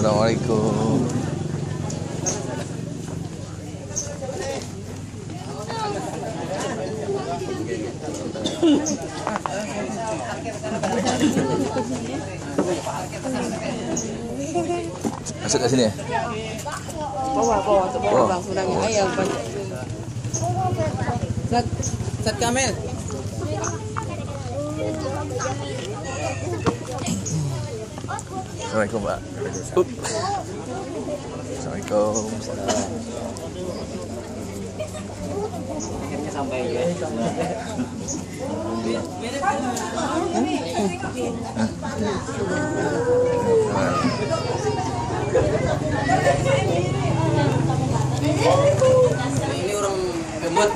Assalamualaikum. Masuk kat sini? Bawah bawah tu bawah Bawah. bang sudah ayam banyak. Sat Sat Kamel. Assalamualaikum Pak. Up. Assalamualaikum. sampai. Ini orang gemut.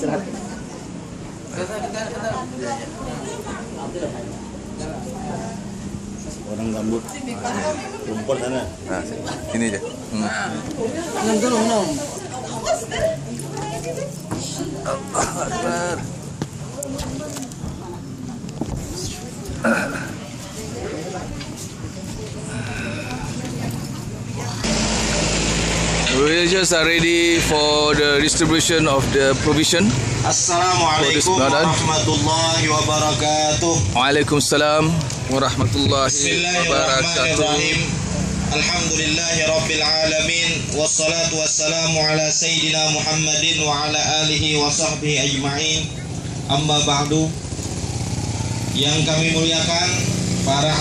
Serat. Orang gambut rumput sana Nah, sini je. Hmm. Enam dulu enam. Akbar. Villagers are ready for the distribution of the provision. Assalamualaikum warahmatullahi wabarakatuh. Waalaikumsalam warahmatullahi wabarakatuh. Bismillahirrahmanirrahim. Alhamdulillahi Rabbil Alamin. Wassalatu wassalamu ala Sayyidina Muhammadin Wa ala alihi wa sahbihi ajma'in. Amma ba'du. Yang kami muliakan Para